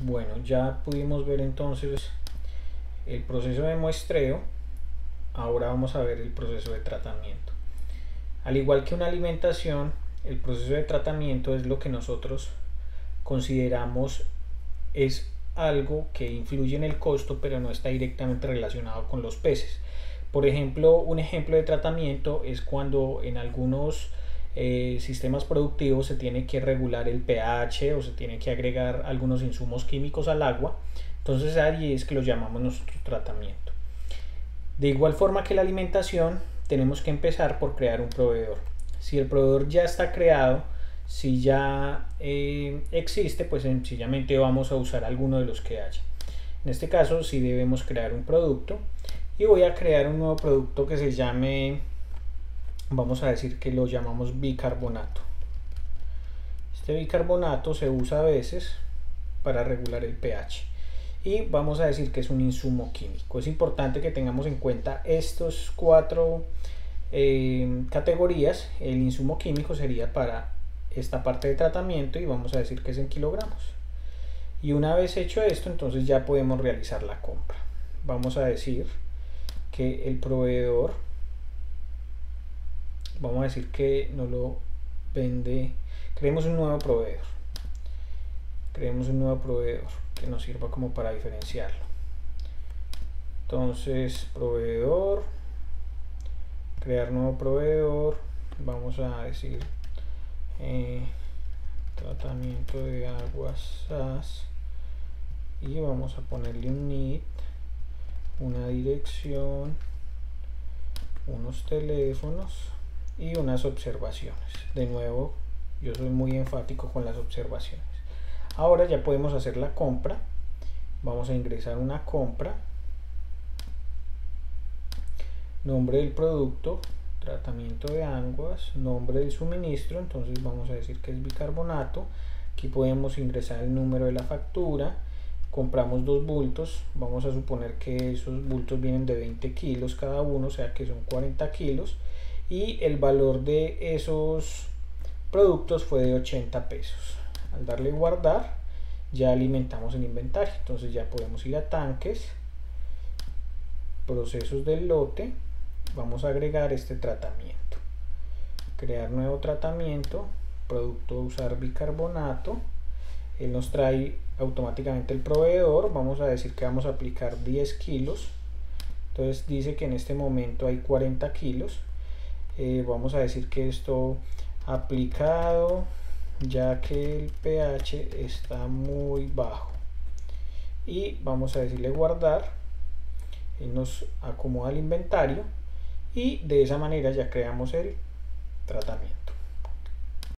Bueno, ya pudimos ver entonces el proceso de muestreo. Ahora vamos a ver el proceso de tratamiento. Al igual que una alimentación, el proceso de tratamiento es lo que nosotros consideramos es algo que influye en el costo, pero no está directamente relacionado con los peces. Por ejemplo, un ejemplo de tratamiento es cuando en algunos eh, sistemas productivos se tiene que regular el pH o se tiene que agregar algunos insumos químicos al agua. Entonces ahí es que lo llamamos nuestro tratamiento. De igual forma que la alimentación, tenemos que empezar por crear un proveedor. Si el proveedor ya está creado, si ya eh, existe, pues sencillamente vamos a usar alguno de los que haya. En este caso, si debemos crear un producto y voy a crear un nuevo producto que se llame vamos a decir que lo llamamos bicarbonato. Este bicarbonato se usa a veces para regular el pH y vamos a decir que es un insumo químico. Es importante que tengamos en cuenta estos cuatro eh, categorías. El insumo químico sería para esta parte de tratamiento y vamos a decir que es en kilogramos. Y una vez hecho esto, entonces ya podemos realizar la compra. Vamos a decir que el proveedor vamos a decir que no lo vende creemos un nuevo proveedor. Creemos un nuevo proveedor que nos sirva como para diferenciarlo. Entonces proveedor crear nuevo proveedor vamos a decir eh, tratamiento de aguas y vamos a ponerle un NIT una dirección unos teléfonos y unas observaciones. De nuevo, yo soy muy enfático con las observaciones. Ahora ya podemos hacer la compra. Vamos a ingresar una compra. Nombre del producto, tratamiento de aguas, nombre del suministro, entonces vamos a decir que es bicarbonato. Aquí podemos ingresar el número de la factura. Compramos dos bultos, vamos a suponer que esos bultos vienen de 20 kilos cada uno, o sea que son 40 kilos y el valor de esos productos fue de 80 pesos. Al darle guardar ya alimentamos el inventario, entonces ya podemos ir a tanques, procesos del lote, vamos a agregar este tratamiento, crear nuevo tratamiento, producto usar bicarbonato, él nos trae automáticamente el proveedor, vamos a decir que vamos a aplicar 10 kilos, entonces dice que en este momento hay 40 kilos, eh, vamos a decir que esto aplicado ya que el pH está muy bajo. Y vamos a decirle guardar y nos acomoda el inventario y de esa manera ya creamos el tratamiento